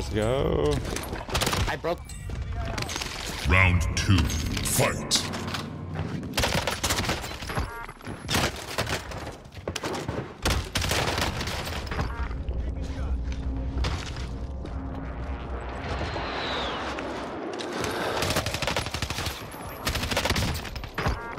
Let's go. I broke. Round two. Fight.